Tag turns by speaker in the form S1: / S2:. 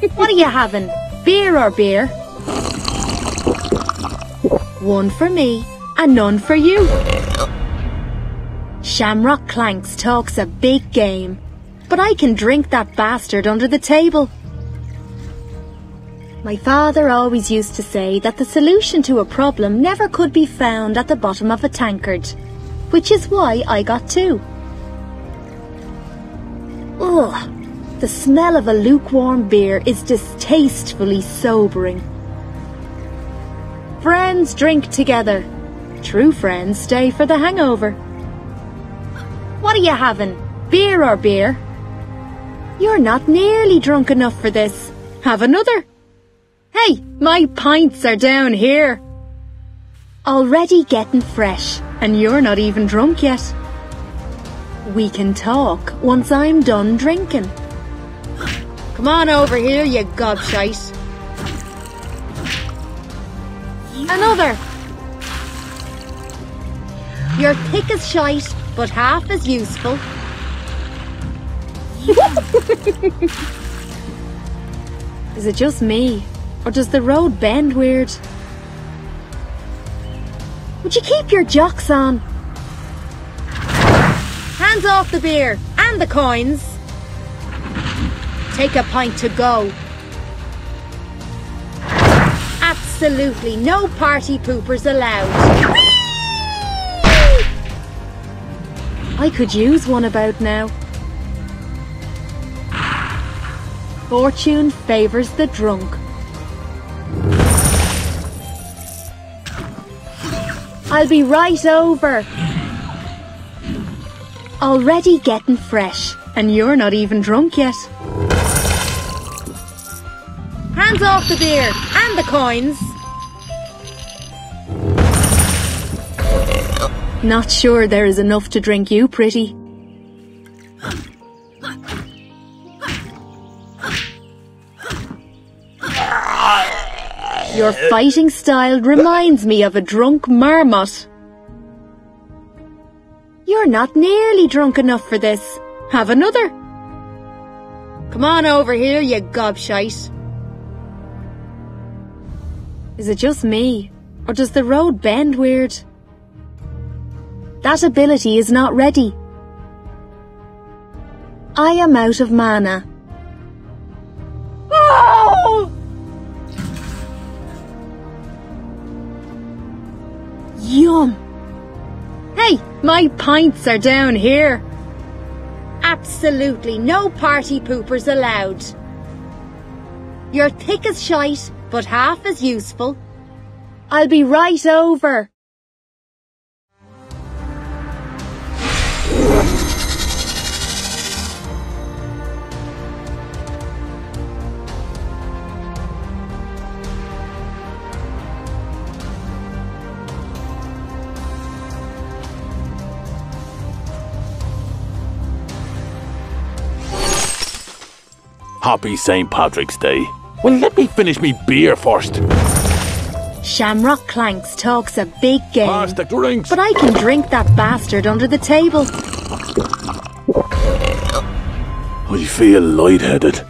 S1: What are you having? Beer or beer? One for me and none for you. Shamrock Klanx talks a big game, but I can drink that bastard under the table. My father always used to say that the solution to a problem never could be found at the bottom of a tankard, which is why I got two. Ugh, the smell of a lukewarm beer is distastefully sobering. Friends drink together. True friends stay for the hangover. What are you having? Beer or beer? You're not nearly drunk enough for this. Have another. Hey, my pints are down here. Already getting fresh, and you're not even drunk yet. We can talk once I'm done drinking. Come on over here, you gobshite. Another. You're thick as shite, but half as useful. Is it just me? Or does the road bend weird? Would you keep your jocks on? Hands off the beer and the coins. Take a pint to go. Absolutely no party poopers allowed. I could use one about now. Fortune favours the drunk. I'll be right over. Already getting fresh, and you're not even drunk yet. Hands off the beer and the coins. Not sure there is enough to drink you, pretty. Your fighting style reminds me of a drunk marmot. You're not nearly drunk enough for this. Have another. Come on over here, you gobshite. Is it just me? Or does the road bend weird? That ability is not ready. I am out of mana. Oh! Yum! Hey, my pints are down here. Absolutely no party poopers allowed. You're thick as shite, but half as useful. I'll be right over.
S2: Happy St. Patrick's Day. Well, let me finish me beer first.
S1: Shamrock Klanx talks a big game.
S2: Pass the drinks.
S1: But I can drink that bastard under the table.
S2: I feel lightheaded.